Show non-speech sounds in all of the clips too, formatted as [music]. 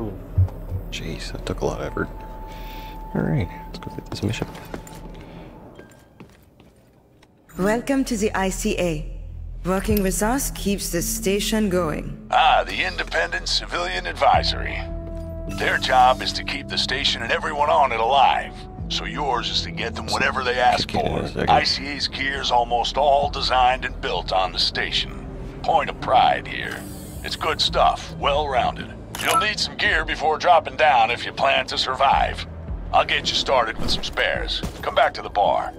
Cool. Jeez, that took a lot of effort. Alright, let's go get this mission. Welcome to the ICA. Working with us keeps the station going. Ah, the Independent Civilian Advisory. Their job is to keep the station and everyone on it alive. So yours is to get them whatever they ask Kick it in for. ICA's gear is almost all designed and built on the station. Point of pride here. It's good stuff, well-rounded. You'll need some gear before dropping down if you plan to survive. I'll get you started with some spares. Come back to the bar.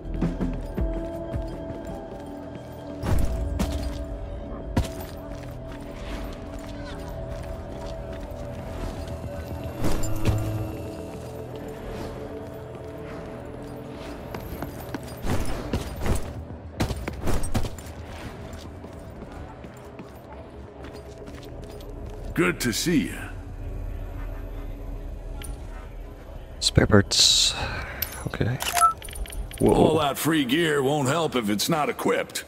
Good to see you. Spare parts. Okay. All that free gear won't help if it's not equipped.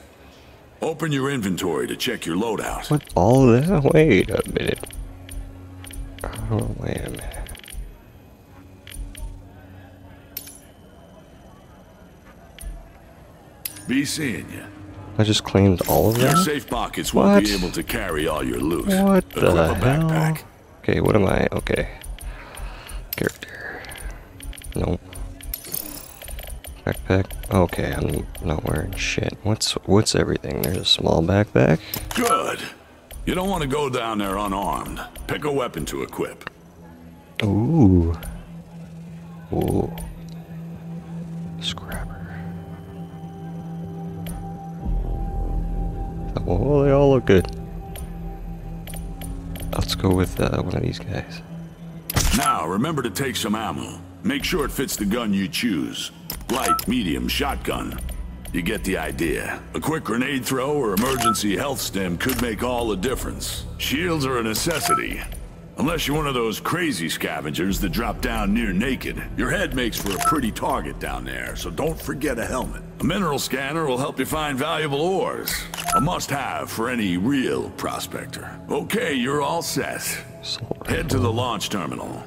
Open your inventory to check your loadout. What? All that? Wait a minute. Oh, wait a minute. Be seeing you. I just claimed all of Your that? safe pockets won't be able to carry all your loot. What Equip the hell? backpack. Okay, what am I? Okay. Character. Nope. Backpack. Okay, I'm not wearing shit. What's what's everything? There's a small backpack. Good. You don't want to go down there unarmed. Pick a weapon to equip. Ooh. Ooh. Scrapper. Oh, they all look good. Let's go with uh, one of these guys. Now, remember to take some ammo. Make sure it fits the gun you choose. Light, medium, shotgun. You get the idea. A quick grenade throw or emergency health stem could make all the difference. Shields are a necessity. Unless you're one of those crazy scavengers that drop down near naked. Your head makes for a pretty target down there, so don't forget a helmet. A mineral scanner will help you find valuable ores. A must-have for any real prospector. Okay, you're all set. Head to the launch terminal.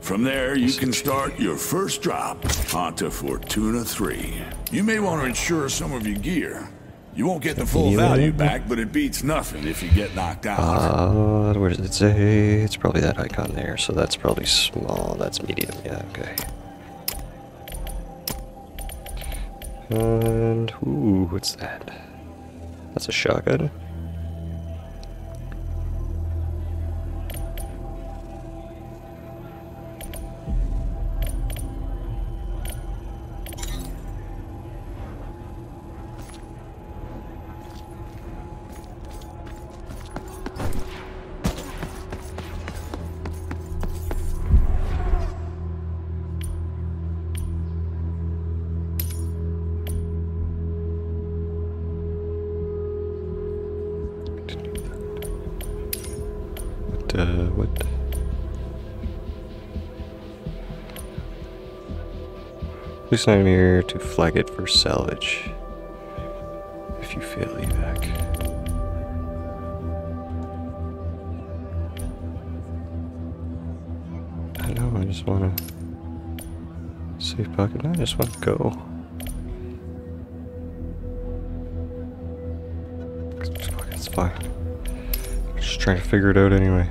From there, you can start your first drop onto Fortuna 3. You may want to insure some of your gear. You won't get the full value back, but it beats nothing if you get knocked out. Uh, where does it say? It's probably that icon there, so that's probably small. That's medium. Yeah, okay. And ooh, what's that? That's a shotgun. Send me here to flag it for salvage. If you fail evac. I know, I just wanna save pocket. I just wanna go. It's fine. Just trying to figure it out anyway.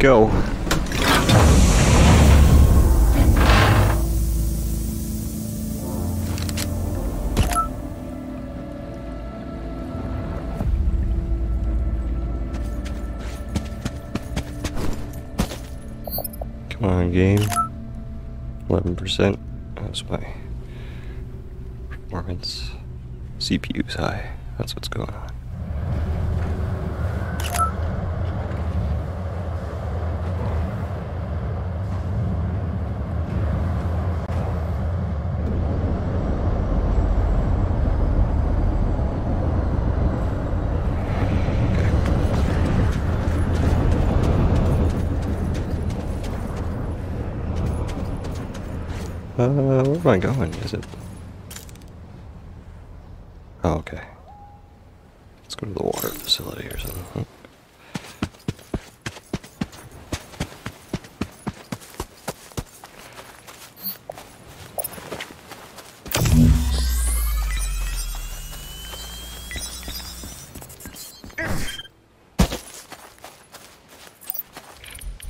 Go. Come on, game. 11%. That's my performance. CPU's high. That's what's going on. Am I going? Is it? Oh, okay. Let's go to the water facility or something.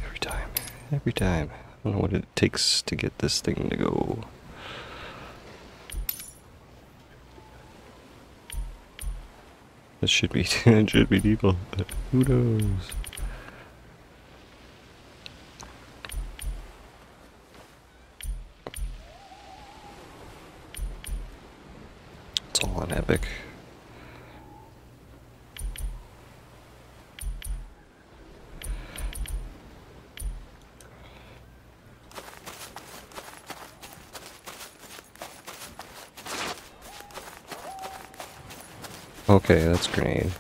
Every time. Every time. I don't know what it takes to get this thing to go. This should be [laughs] it should be people, but who knows? It's all on Epic. Okay, that's grenade.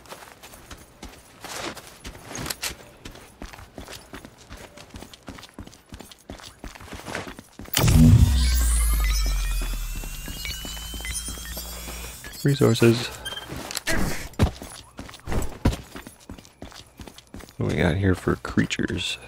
Resources. What we got here for creatures?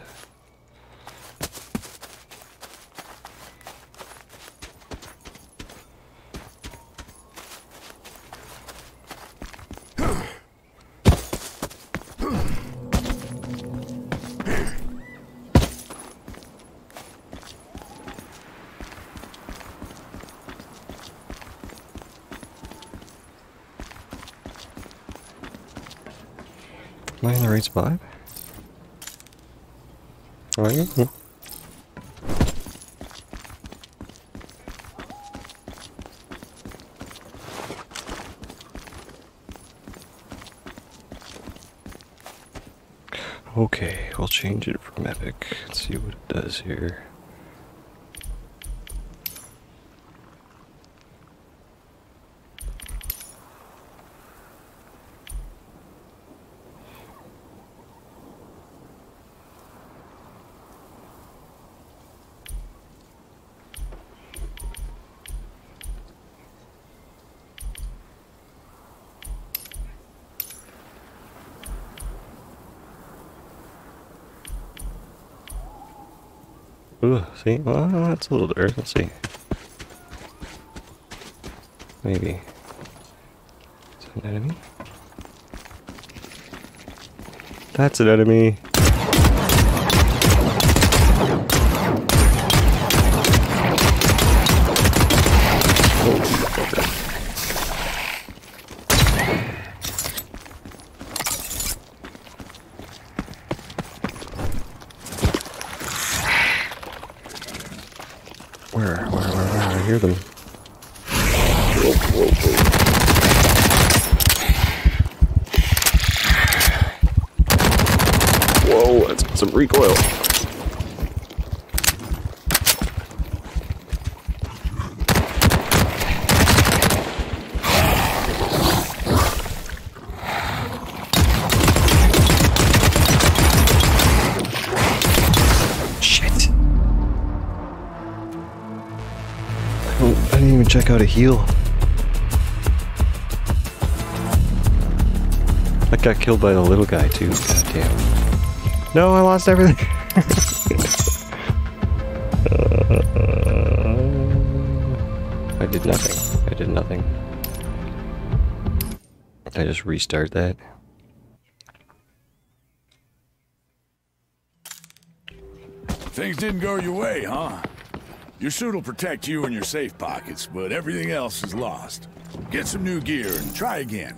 Are you? Hmm. Okay, I'll change it from epic. Let's see what it does here. Ooh, see? Well, that's a little dirt. Let's see. Maybe. Is that an enemy? That's an enemy. Even check out a heal. I got killed by the little guy too. God damn. No, I lost everything. Uh, [laughs] I did nothing. I did nothing. I just restart that. Things didn't go your way, huh? Your suit will protect you and your safe pockets, but everything else is lost. Get some new gear and try again.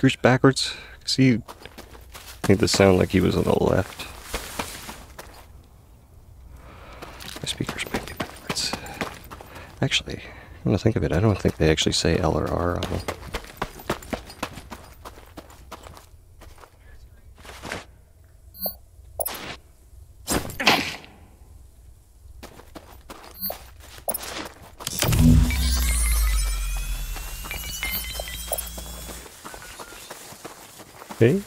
Speaker's backwards. See, made this sound like he was on the left. My speakers might be backwards. Actually, I'm gonna think of it. I don't think they actually say L or R on them. Hey.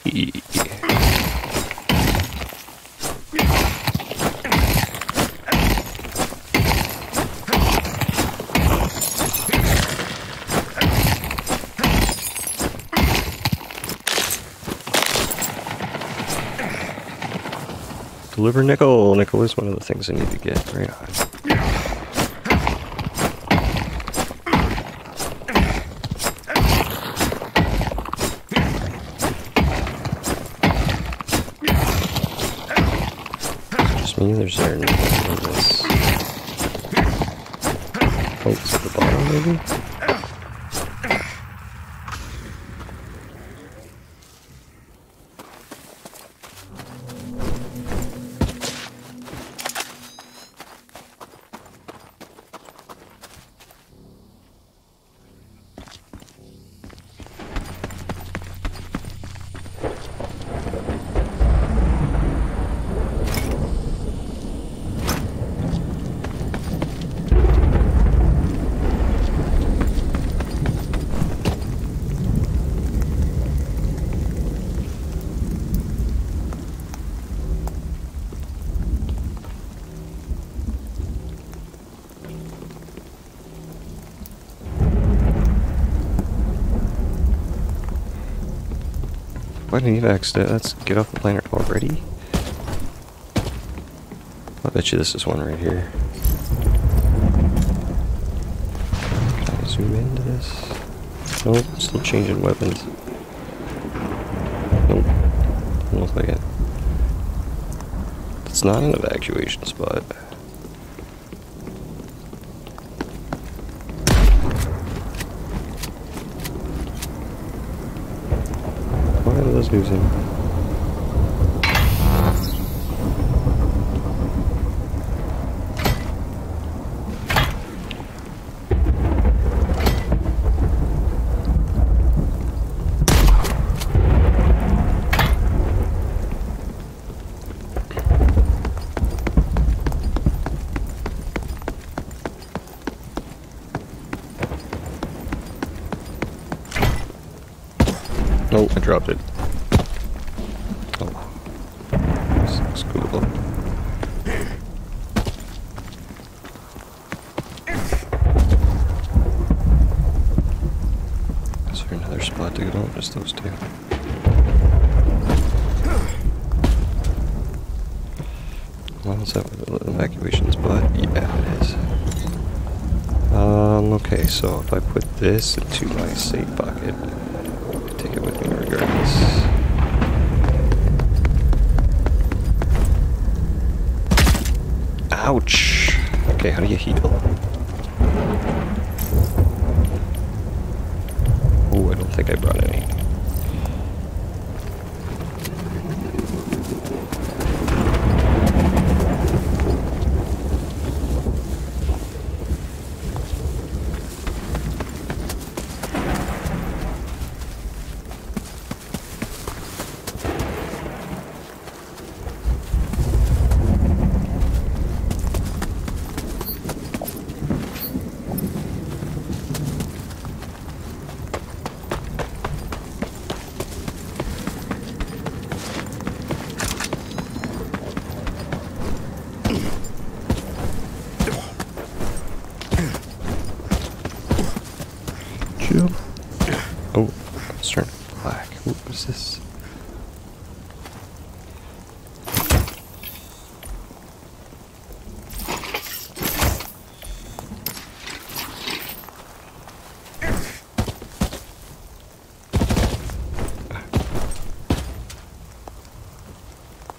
Deliver nickel. Nickel is one of the things I need to get. Right on. Just me. There's there nothing in this. Oh, it's at the bottom, maybe. Why didn't you accident? Let's get off the planet already. I bet you this is one right here. Can I zoom into this? Nope, still changing weapons. Nope, doesn't look like it. It's not an evacuation spot. Why are those losing? Oh, I dropped it. Oh. This looks cool. Is there another spot to go? Just those two. Well, is that the evacuation spot? Yeah, it is. Um, okay, so if I put this into my safe pocket, take it with me regardless. Ouch! Okay, how do you heal? Oh, I don't think I brought any. is this?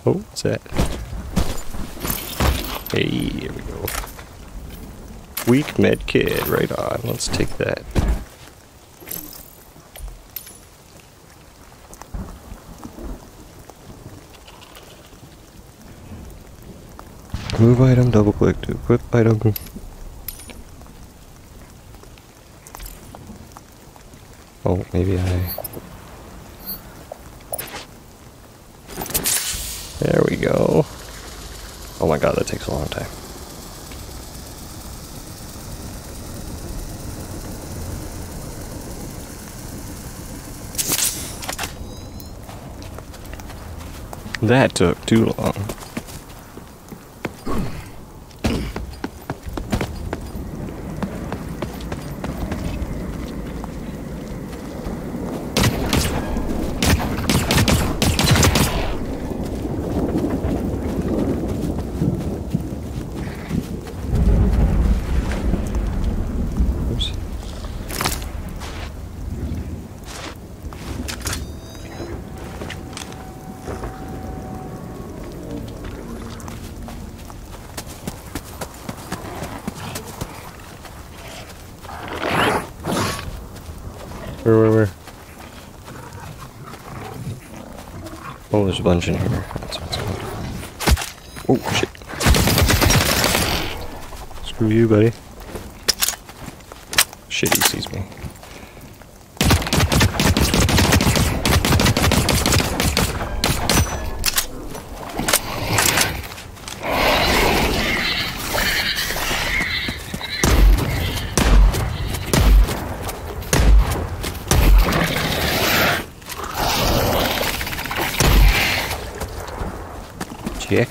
Oh, what's that? Hey, here we go. Weak med kit, right on. Let's take that. Move item, double click to equip item. Oh, maybe I. There we go. Oh my god, that takes a long time. That took too long. Oops. Where, where, where? Oh, there's a bunch in here. Oh, shit. Screw you, buddy. Shit, he sees me. Chick.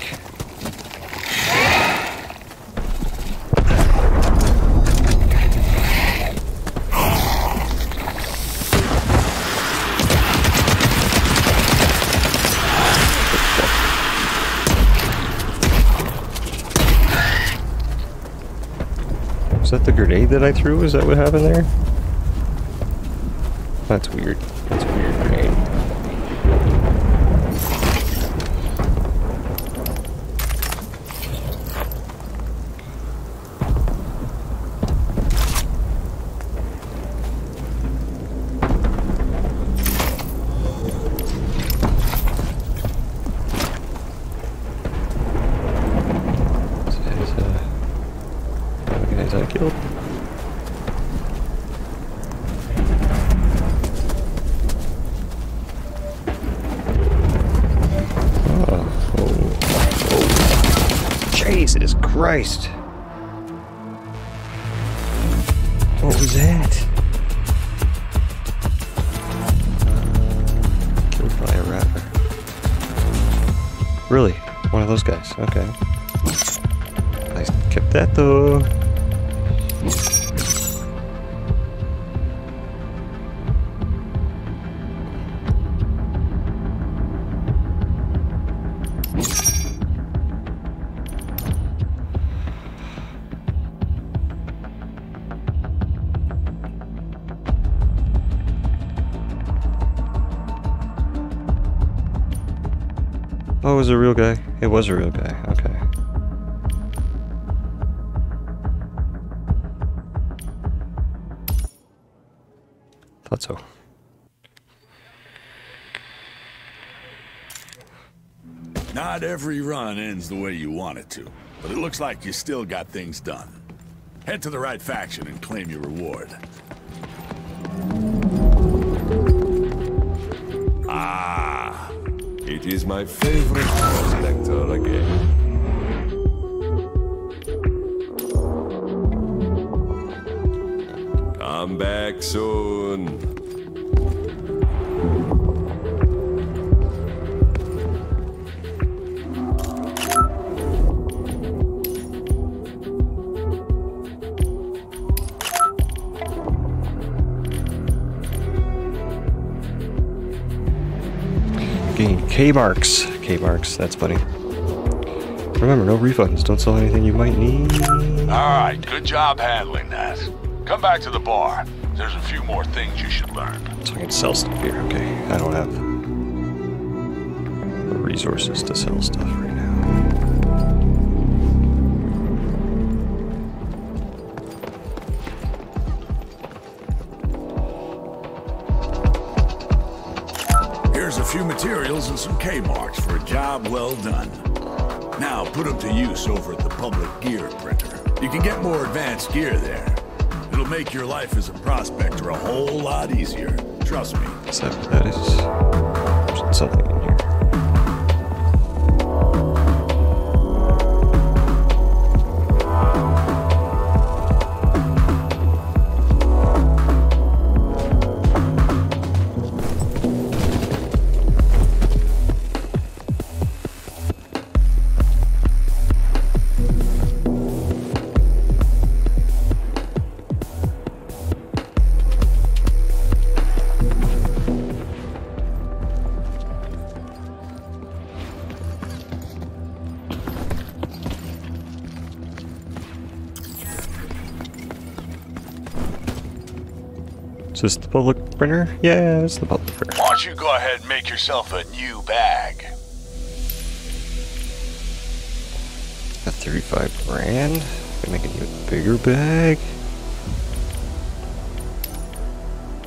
Was that I threw? Is that what happened there? That's weird. That's weird grenade. Okay. I kept that though. Was a real guy. It was a real guy. Okay. Thought so. Not every run ends the way you want it to, but it looks like you still got things done. Head to the right faction and claim your reward. It is my favorite prospector again. Come back soon. K marks. K marks. That's funny. Remember, no refunds. Don't sell anything you might need. Alright, good job handling that. Come back to the bar. There's a few more things you should learn. So I can sell stuff here. Okay. I don't have the resources to sell stuff some K-marks for a job well done. Now put them to use over at the public gear printer. You can get more advanced gear there. It'll make your life as a prospector a whole lot easier. Trust me. What that is? Something in here. This the public printer? Yeah, it's the public printer. Why don't you go ahead and make yourself a new bag? Got 35 grand. Can make an even bigger bag.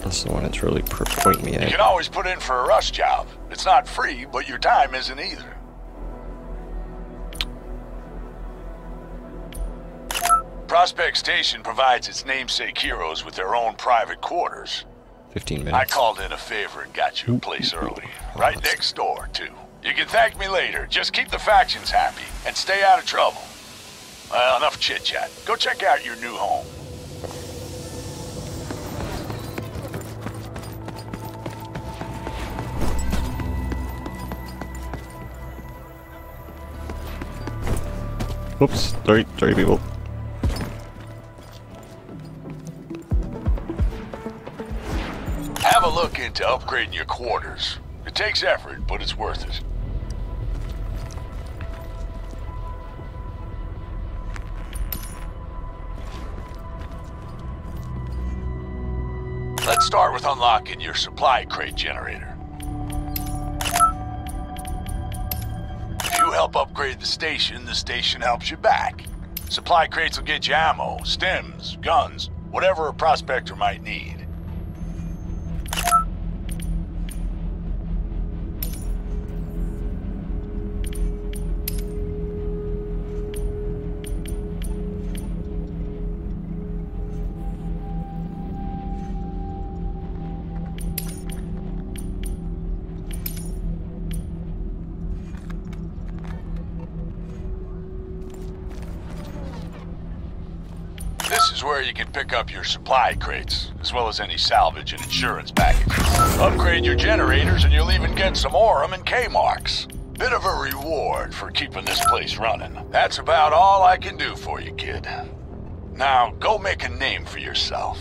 That's the one that's really pointing me You can always put in for a rush job. It's not free, but your time isn't either. Prospect Station provides its namesake heroes with their own private quarters. 15 minutes. I called in a favor and got you a place early. Right next door, too. You can thank me later. Just keep the factions happy and stay out of trouble. Well, enough chit-chat. Go check out your new home. Oops, sorry, sorry people. Into upgrading your quarters. It takes effort, but it's worth it. Let's start with unlocking your supply crate generator. If you help upgrade the station, the station helps you back. Supply crates will get you ammo, stems, guns, whatever a prospector might need. Where you can pick up your supply crates, as well as any salvage and insurance packages. Upgrade your generators and you'll even get some Aurum and K-Marks. Bit of a reward for keeping this place running. That's about all I can do for you, kid. Now, go make a name for yourself.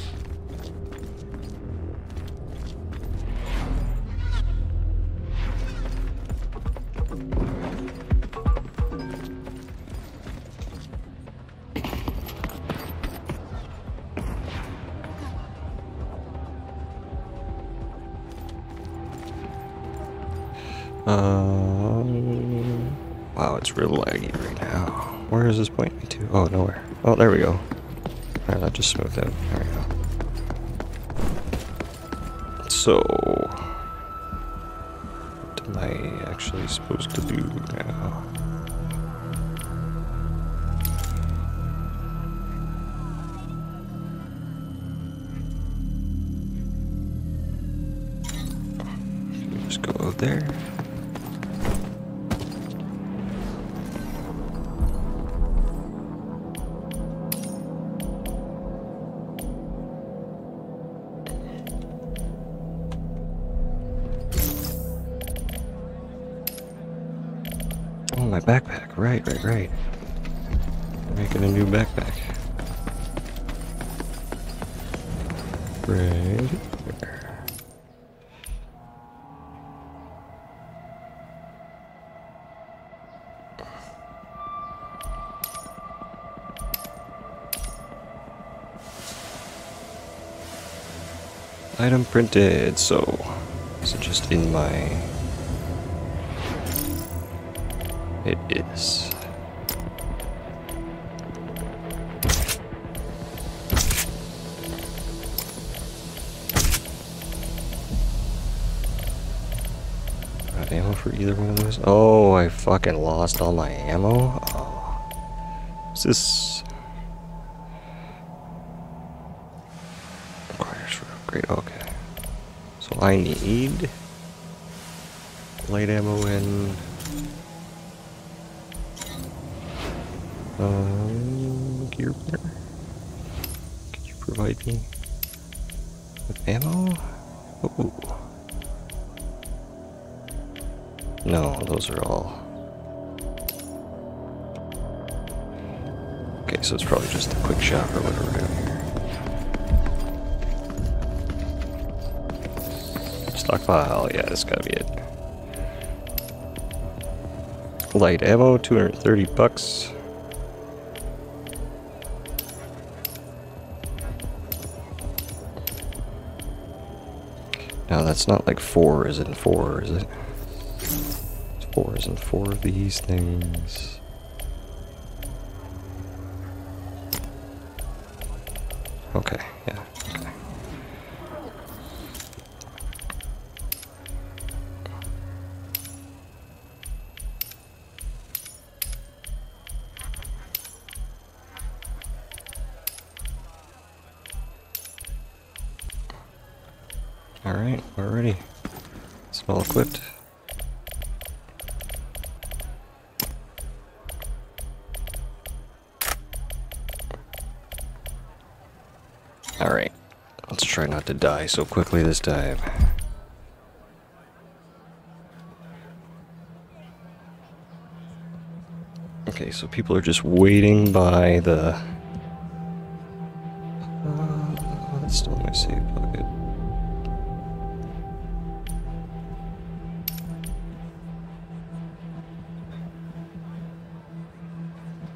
Real laggy right now. Where is this pointing me to? Oh, nowhere. Oh, there we go. Alright, that just smoothed out. There we go. So, what am I actually supposed to do now? Item printed, so is it just in my it is. Ammo for either one of those? Oh, I fucking lost all my ammo? Oh. Is this... Requires for upgrade, okay. So I need... Light ammo and... Um, gear printer? Could you provide me with ammo? Ooh. No, those are all. Okay, so it's probably just a quick shop or whatever Stockpile, yeah, that's gotta be it. Light ammo, 230 bucks. Now that's not like four, is it? Four, is it? Four, isn't four of these things? To die so quickly this time. Okay, so people are just waiting by the. Uh, that's still my save bucket.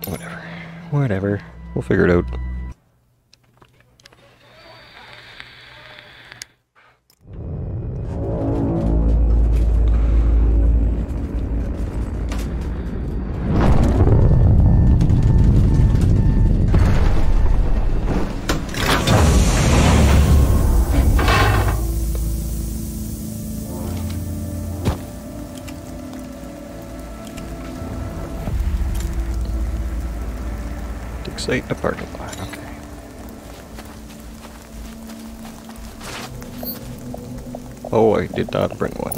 Whatever. Whatever. We'll figure it out. A parking lot. Okay. Oh, I did not bring one.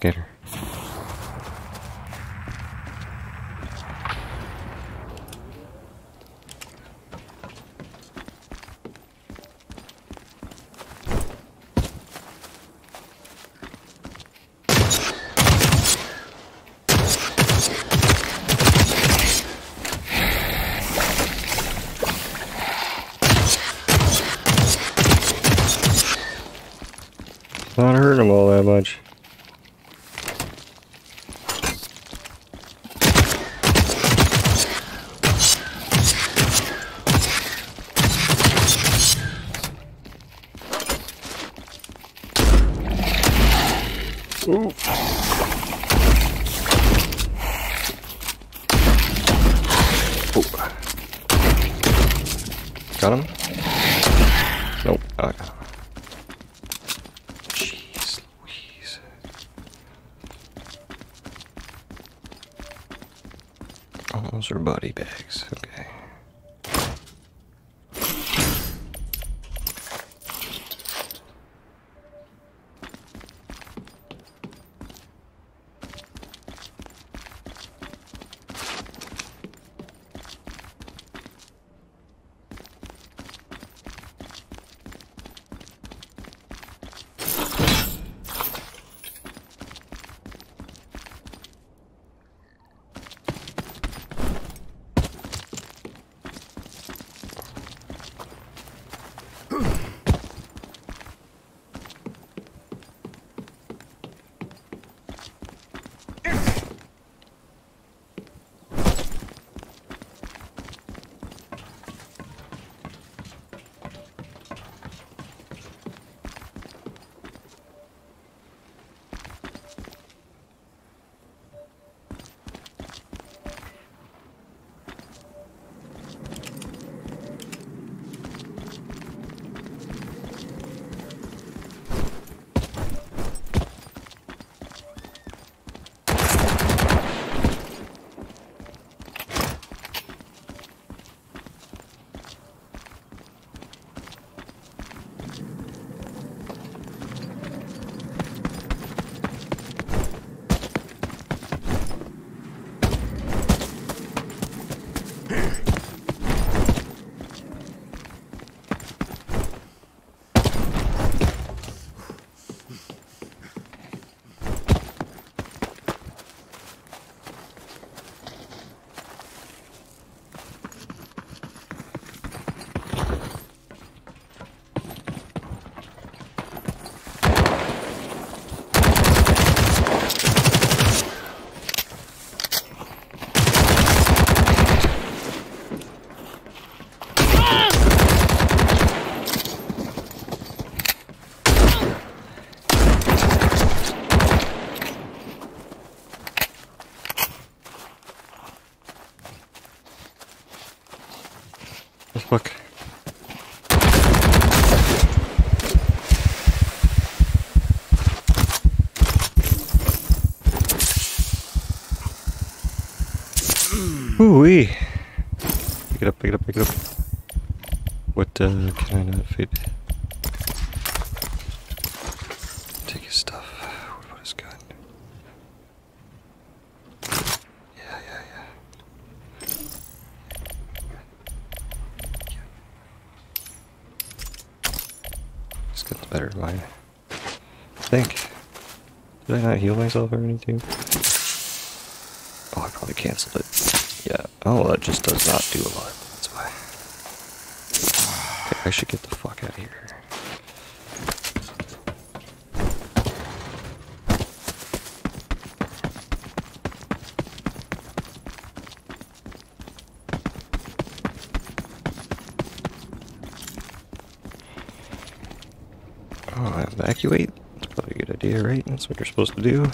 Yeah, I don't have a scanner. Not hurting them all that much. Not heal myself or anything? Oh, I probably canceled it. Yeah. Oh, that just does not do a lot. That's why. Okay, I should get the fuck out of here. Oh, evacuate? Idea, right? That's what you're supposed to do.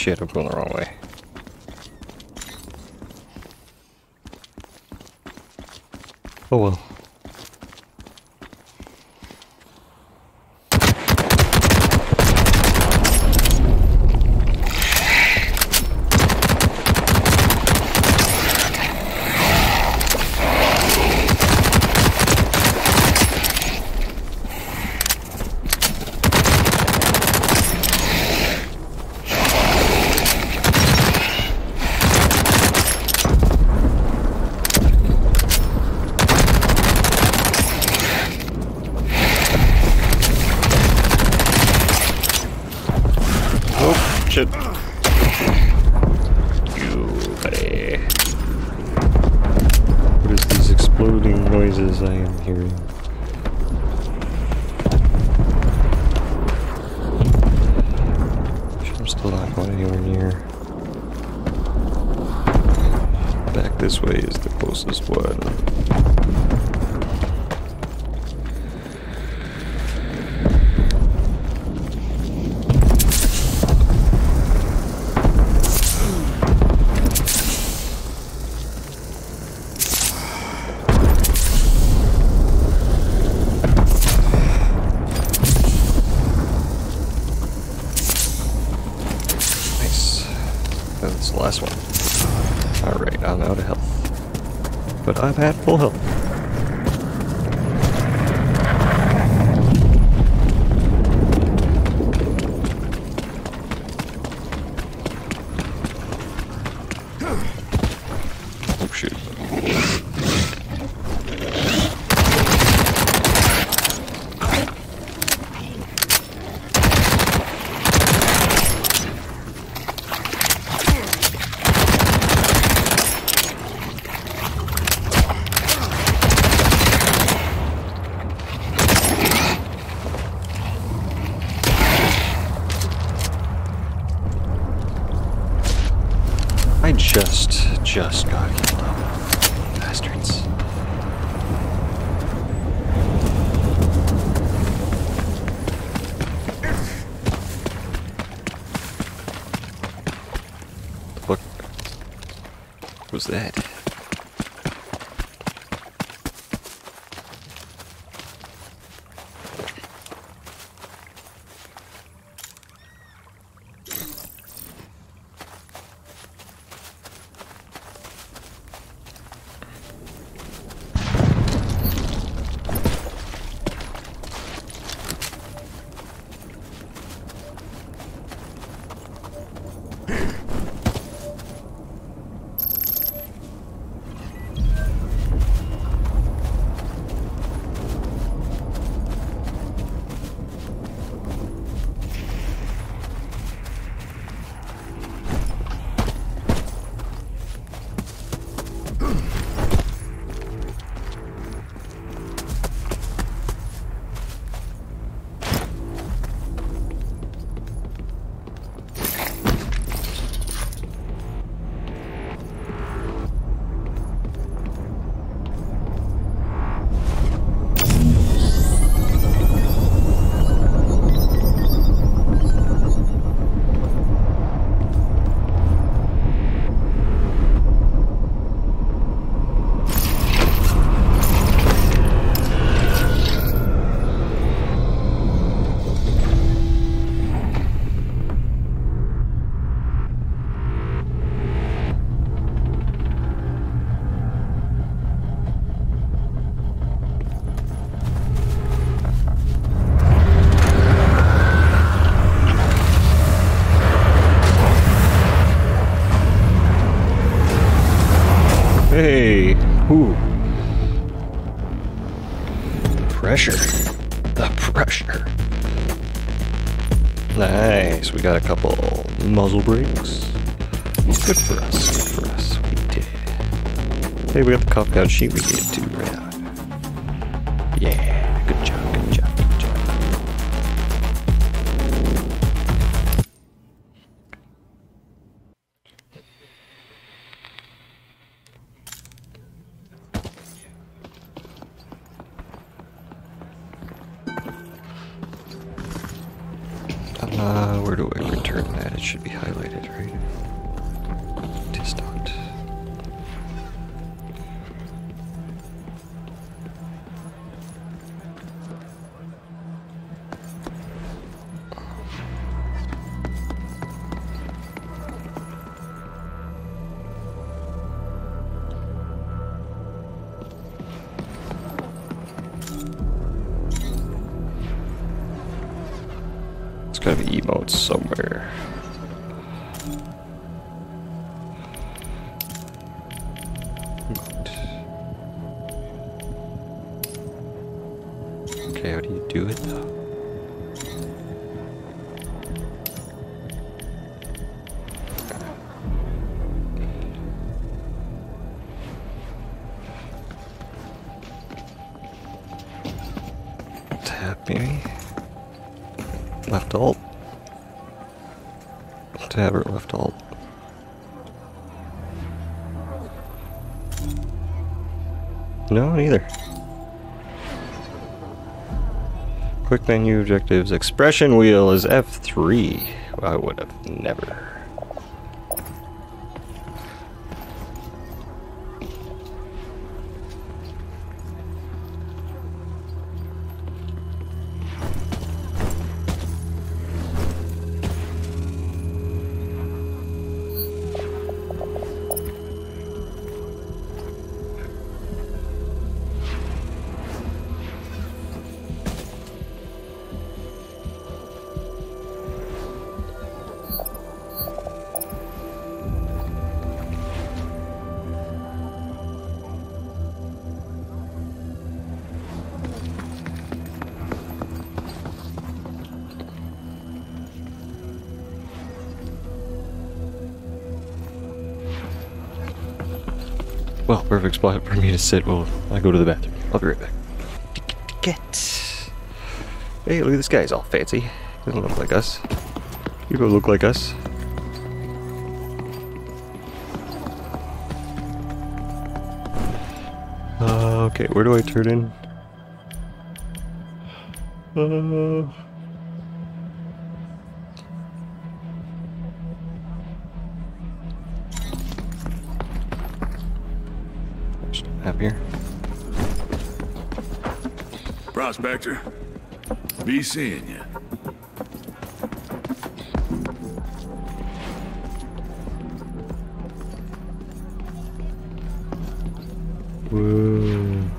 Shit, I'm going the wrong way. Would. I've had dot sheet we get to right. Menu objectives. Expression wheel is F3. I would have never. Perfect spot for me to sit while I go to the bathroom. I'll be right back. Get. Hey, look at this guy. He's all fancy. Doesn't look like us. You go look like us. Uh, okay, where do I turn in? Uh, Prospector, be seeing you. Whoa.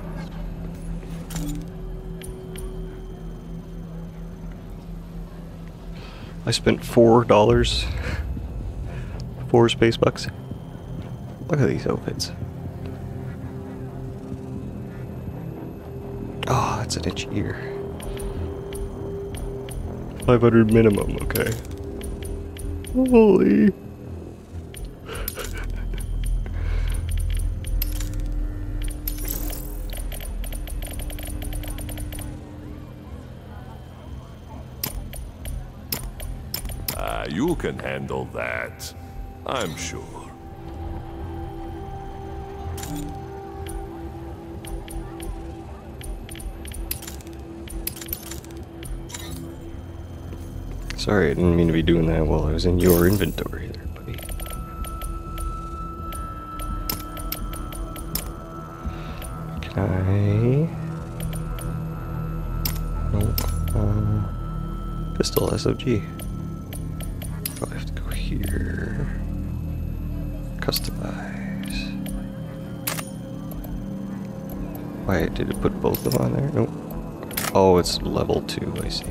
I spent four dollars, four space bucks. Look at these outfits. That's an itchy ear. 500 minimum, okay. Holy. Ah, you can handle that. I'm sure. Sorry, I didn't mean to be doing that while I was in your inventory there, buddy. Can I... Nope. Uh, pistol SFG. Probably have to go here. Customize. Why did it put both of them on there? Nope. Oh, it's level 2, I see.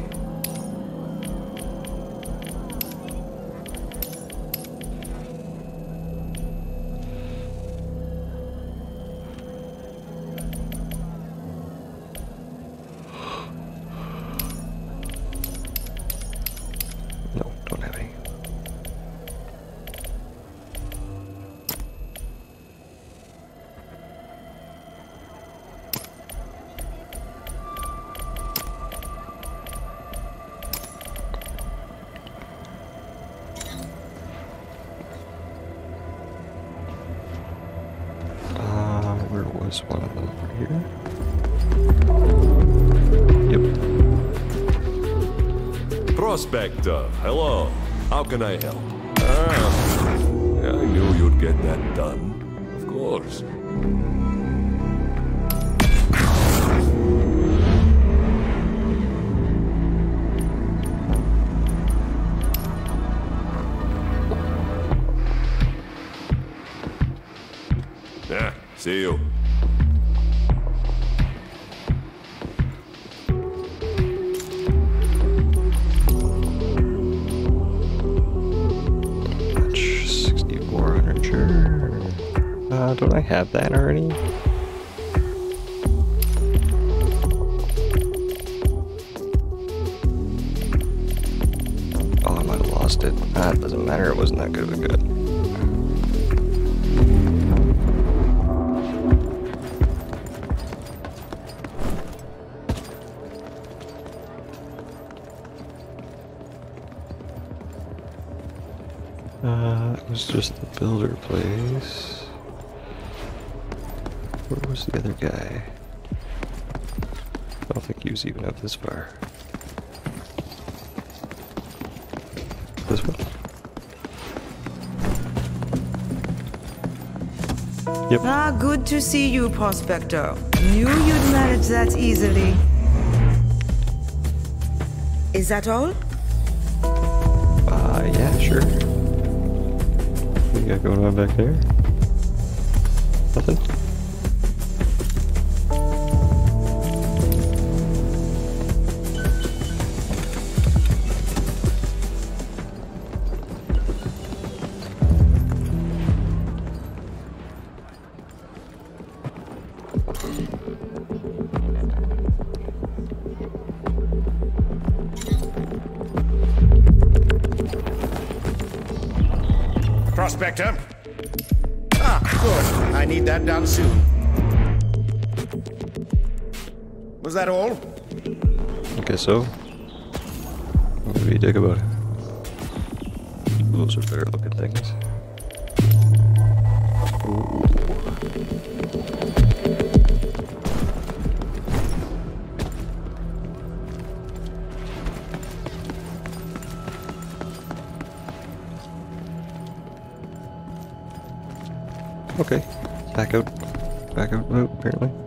Prospector, hello. How can I help? Ah, I knew you'd get that done. Of course. See you. have that already? Oh, I might have lost it. Ah, doesn't matter. It wasn't that good of a good. Uh, it was just the builder place. Where was the other guy? I don't think he was even up this far. This one? Yep. Ah, good to see you, Prospector. Knew you'd manage that easily. Is that all? Uh, yeah, sure. What you got going on back there? Nothing? Need that done soon. Was that all? I guess so. What do you think about it? Those are better looking things. Ooh. Okay, back out. Back out route, apparently.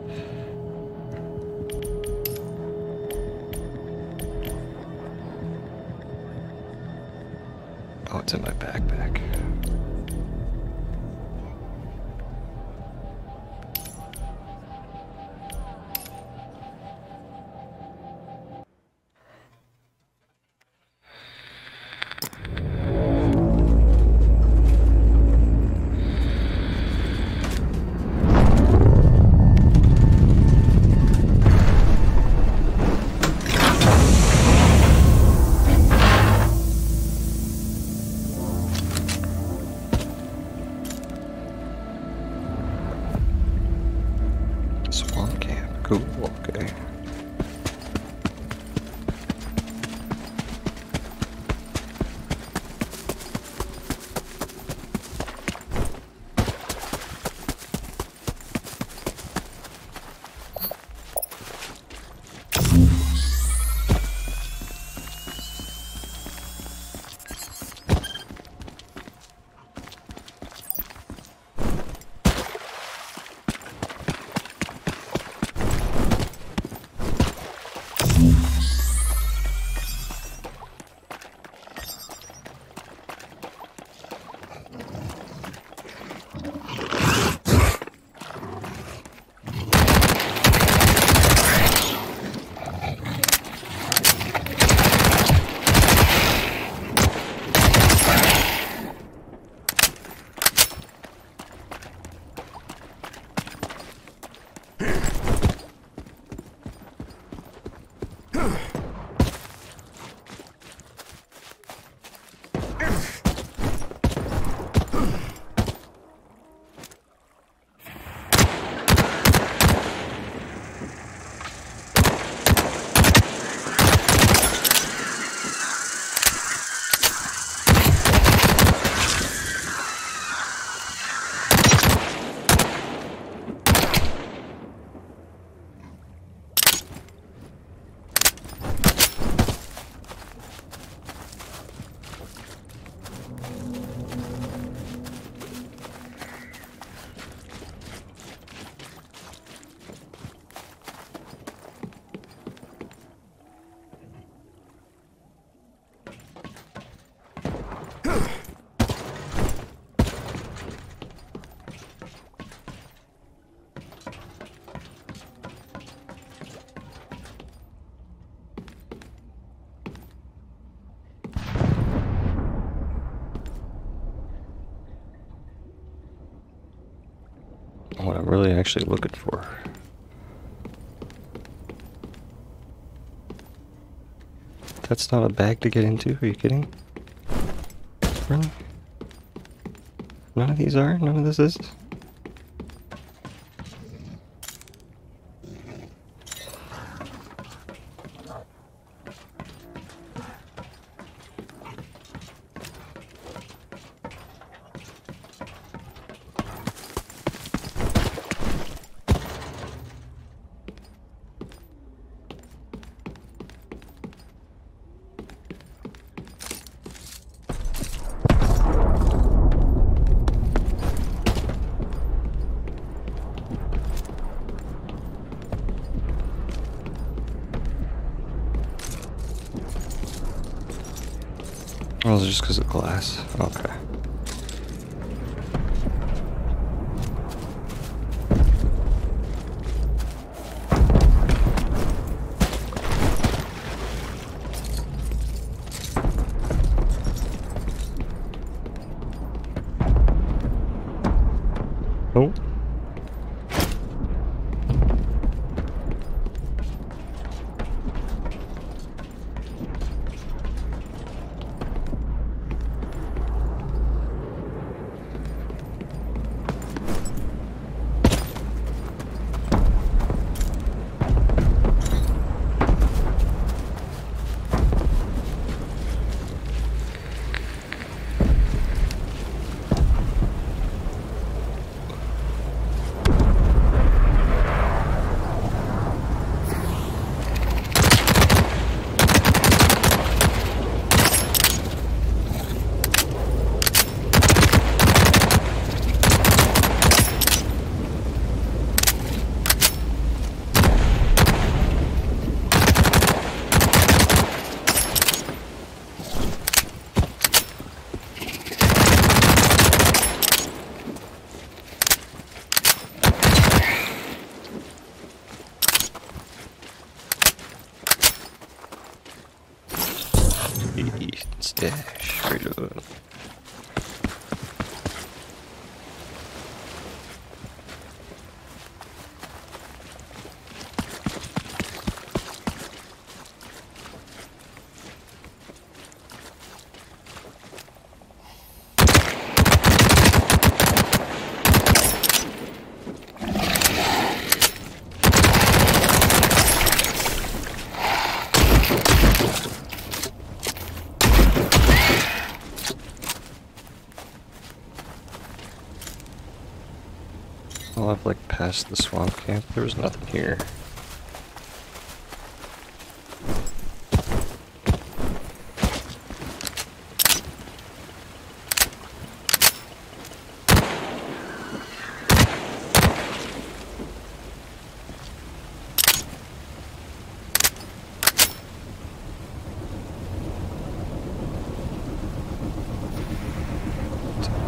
Really actually looking for. That's not a bag to get into? Are you kidding? Really? None of these are? None of this is? Oh, is just because of glass? Okay. Passed the swamp camp. There was nothing here.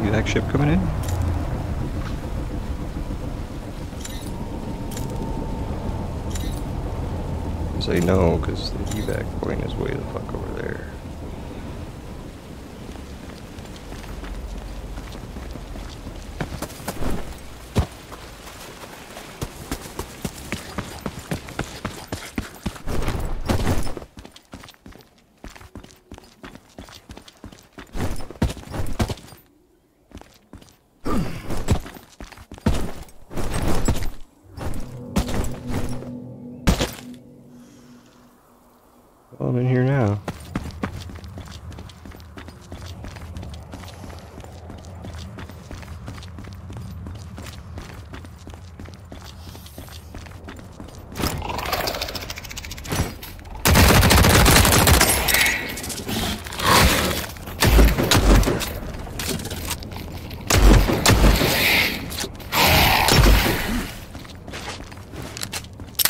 Is that ship coming in? Say no, because the evac point is way the fuck over there. Well, I'm in here now.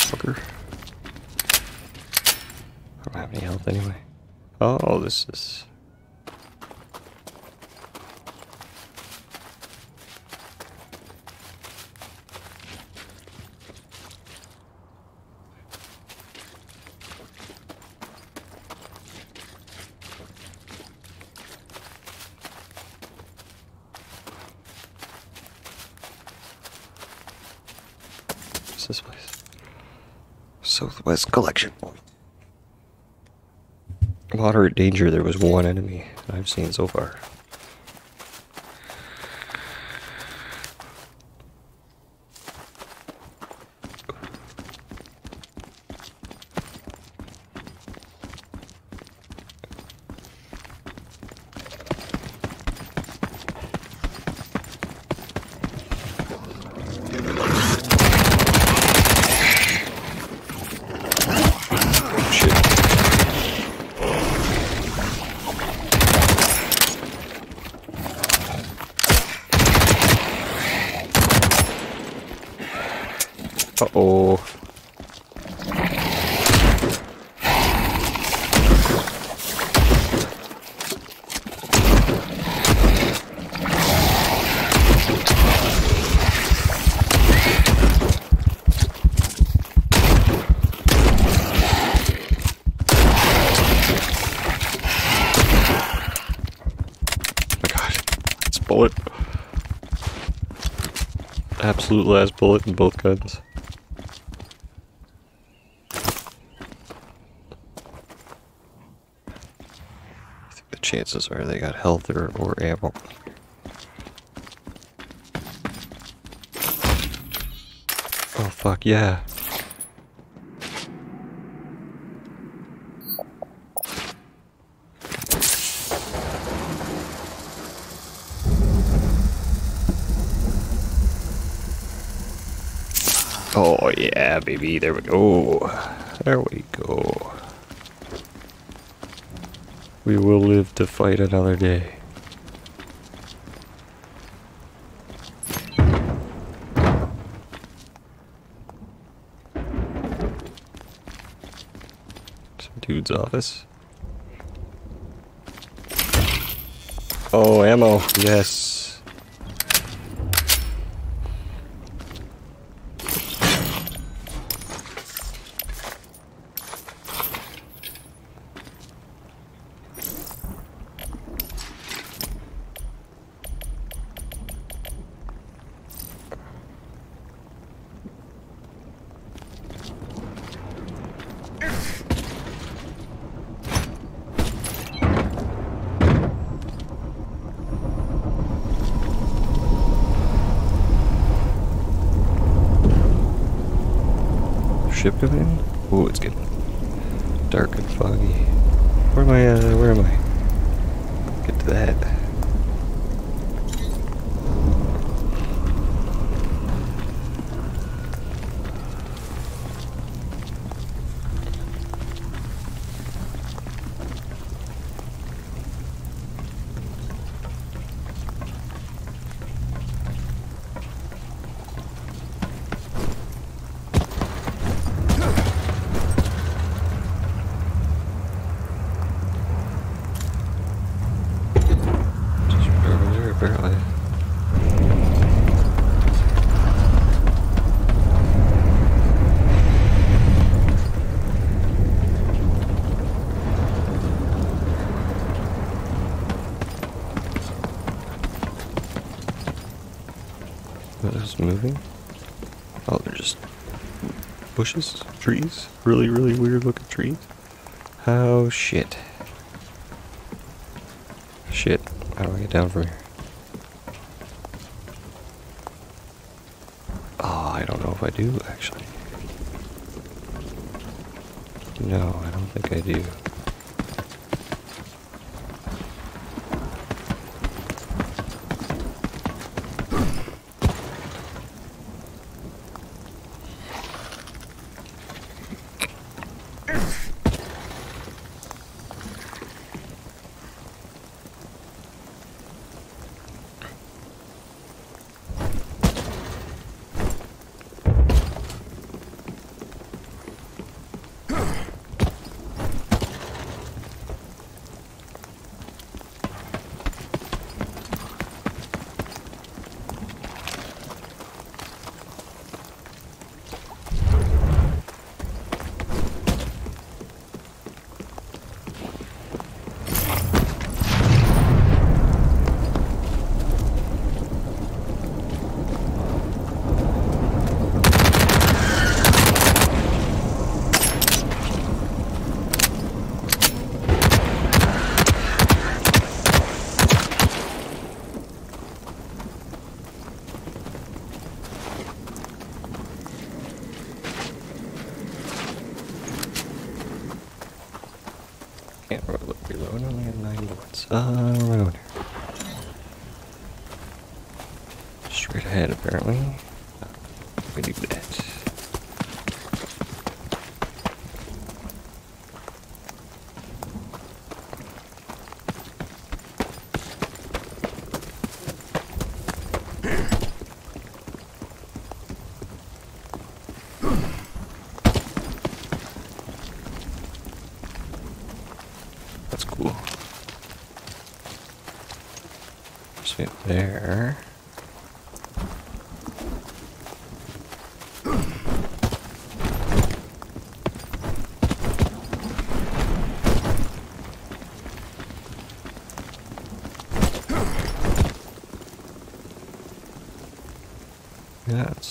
Fucker. I don't have any health anyway. Oh, this is. What's this place? Southwest Collection. Moderate danger, there was one enemy I've seen so far. Shit. Uh-oh. bullet. Absolute last bullet in both guns. I think the chances are they got health or, or ammo. Oh fuck yeah. Oh baby. There we go. There we go. We will live to fight another day. Some dude's office. Oh, ammo. Yes. Ship coming? Oh, it's getting dark and foggy. Where am I? Uh, where am I? Get to that. Just over there, apparently. What is moving? Oh, they're just bushes, trees, really, really weird looking trees. Oh shit. Shit. How do I get down from here? Oh, I don't know if I do, actually. No, I don't think I do.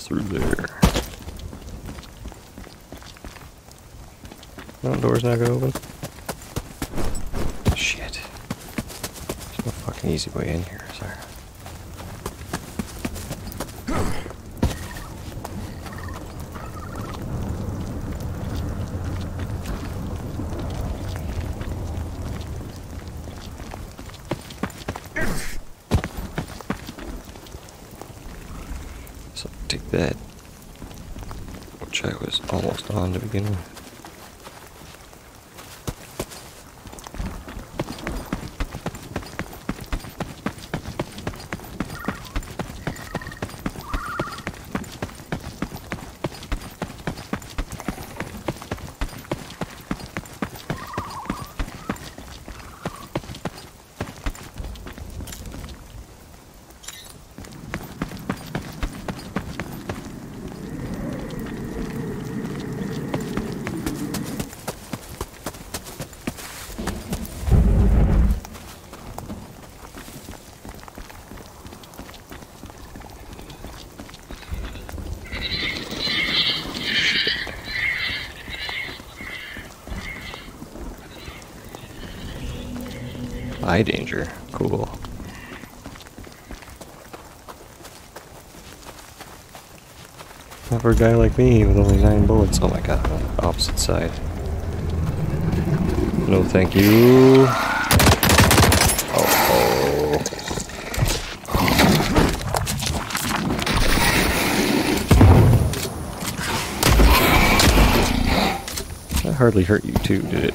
Through there. No, door's not gonna open. Shit. There's no fucking easy way in here, is there? So take that. Which I was almost danger. Cool. Not for a guy like me with only nine bullets. Oh my god, opposite side. No thank you. Oh, oh. That hardly hurt you too, did it?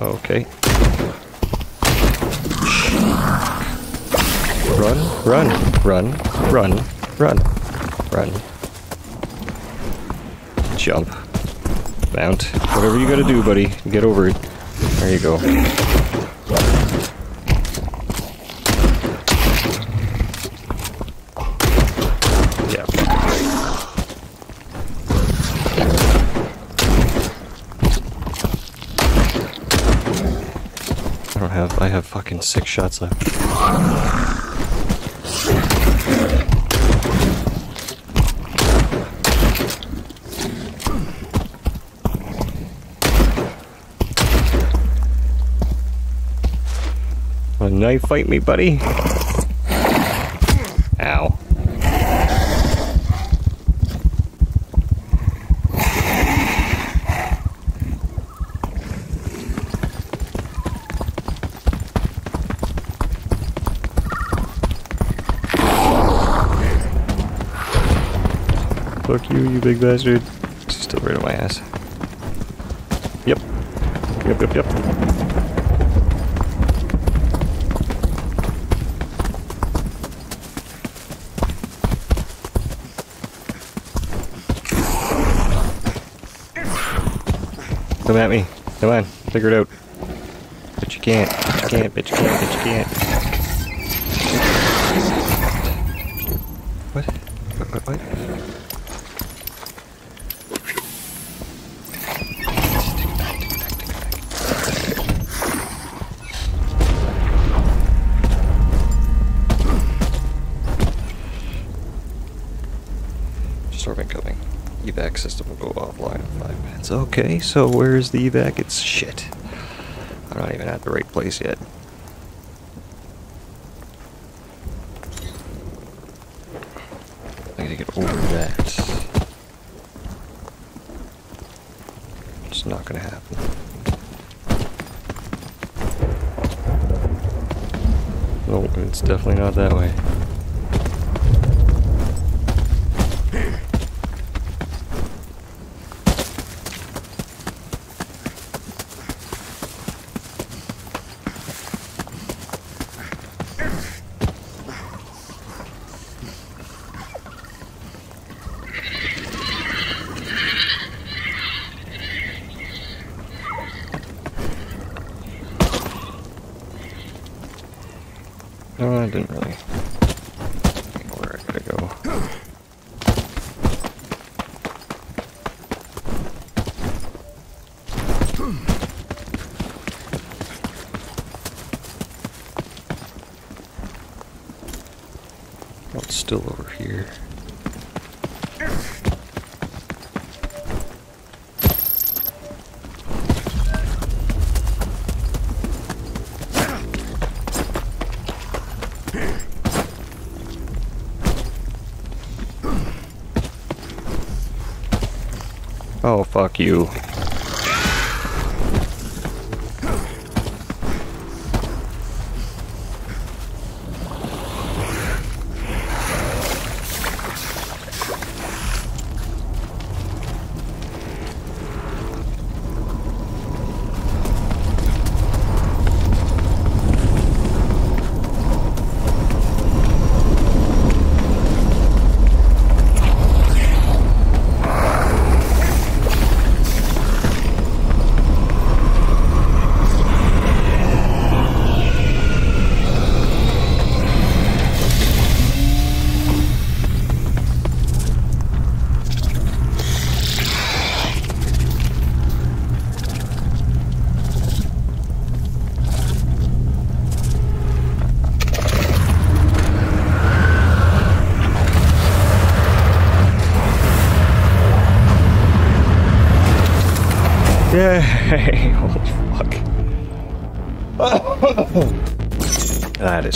Okay. Run, run, run, run, run. Jump. Mount. Whatever you gotta do, buddy. Get over it. There you go. I don't have. I have fucking six shots left. Knife fight me, buddy? Ow. Fuck you, you big bastard. Still right on my ass. Yep. Yep, yep, yep. Come at me. Come on. Figure it out. But you can't. But you can't. But you can't. But you can't. Okay, so where's the evac? It's shit. I'm not even at the right place yet. I gotta get over that. It's not gonna happen. Nope, it's definitely not that way. No, I didn't really. know Where I gotta go. Oh, it's still over here. Oh, fuck you.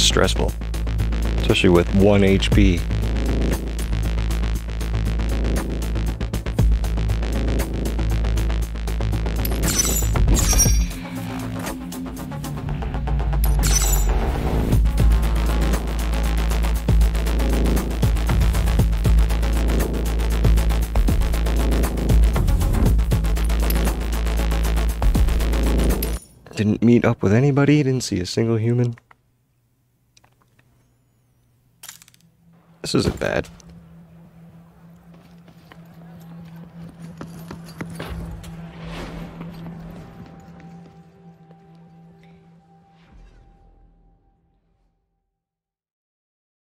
Stressful. Especially with 1 HP. Didn't meet up with anybody, didn't see a single human. Isn't bad.